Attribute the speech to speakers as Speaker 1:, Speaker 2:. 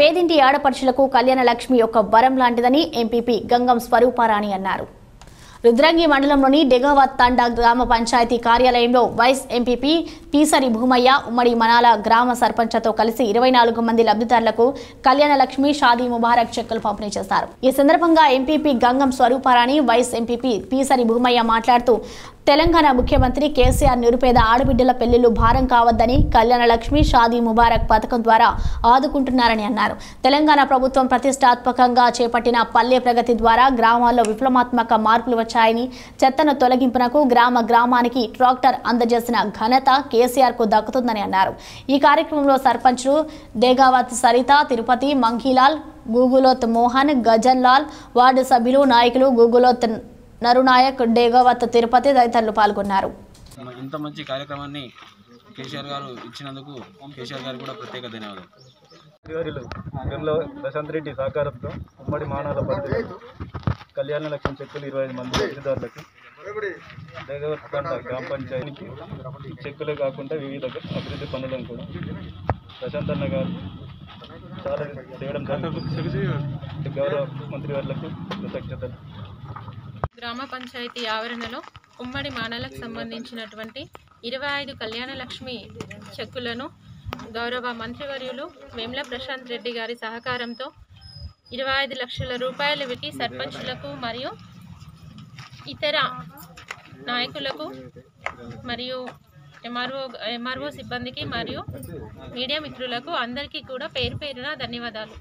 Speaker 1: పేదింటి ఆడపడుచులకు కళ్యాణ లక్ష్మి యొక్క వరం లాంటిదని ఎంపీపీ గంగం స్వరూపారాణి అన్నారు. రుద్రంగి మండలంలోని డెగావత్ తండా గ్రామ పంచాయతీ కార్యాలయంలో వైస్ ఎంపీపీ పీసరి భూమయ్య ఉమ్మడి మనాల గ్రామ సర్పంచ్తో కలిసి ఇరవై నాలుగు మంది లబ్ధిదారులకు కళ్యాణ లక్ష్మి షాదీ ముబారక్ చెక్కులు పంపిణీ చేశారు ఈ సందర్భంగా MPP Gangam Swarooparani vice MPP Pisari Bhumaiah మాట్లాడుతూ తెలంగాణ ముఖ్యమంత్రి కేసీఆర్ నిరుపేద ఆడబిడ్డల పెళ్ళిళ్ళు భారం కావద్దని కళ్యాణ లక్ష్మి షాదీ ముబారక్ పథకం ద్వారా ఆదుకుంటున్నారని అన్నారు. తెలంగాణ ప్రభుత్వం ప్రతిష్టాత్మకంగా చేపట్టిన పల్లె ప్రగతి ద్వారా గ్రామాల్లో విప్లవాత్మక మార్పులు వచ్చాయని చెత్తను తొలగింపునకు గ్రామ గ్రామానికి ట్రాక్టర్ అందజేసిన ఘనత కేసీఆర్కు దక్కుతుందని అన్నారు. ఈ కార్యక్రమంలో సర్పంచ్లు దేగావత్ సరిత తిరుపతి మంఘీలాల్ గూగులోత్ మోహన్ గజన్ లాల్ వార్డు సభ్యులు నాయకులు గూగులోత్ నరునాయక్ డేగావత్ తిరుపతి తదితరులు పాల్గొన్నారు.
Speaker 2: ఇంత మంచి కార్యక్రమాన్ని కేసీఆర్ గారు ఇచ్చినందుకు కేసీఆర్ గారికి కూడా ప్రత్యేక ధన్యవాదాలు.
Speaker 3: అధికారులు గంలో ప్రశాంత్ రెడ్డి సహకారంతో ఉమ్మడి మానవ పరిధిలో కళ్యాణ లక్ష్మి చెక్కులు ఇరవై ఐదు మంది లబ్ధిదారులకు గ్రామ పంచాయతీకి చెక్కులే కాకుండా వివిధ అభివృద్ధి పనులను కూడా ప్రశాంత్ అన్న గారు చాలా చేయడం గౌరవ మంత్రి వారికి కృతజ్ఞతలు.
Speaker 4: గ్రామ పంచాయతీ ఆవరణలో ఉమ్మడి మానలకు సంబంధించినటువంటి ఇరవై ఐదు కళ్యాణ లక్ష్మి చెక్కులను గౌరవ మంత్రివర్యులు వేమ్ల ప్రశాంత్ రెడ్డి గారి సహకారంతో ఇరవై ఐదు లక్షల రూపాయలు పెట్టి సర్పంచులకు మరియు ఇతర నాయకులకు మరియు ఎంఆర్ఓ ఎంఆర్ఓ సిబ్బందికి మరియు మీడియా మిత్రులకు అందరికీ కూడా పేరు పేరున ధన్యవాదాలు.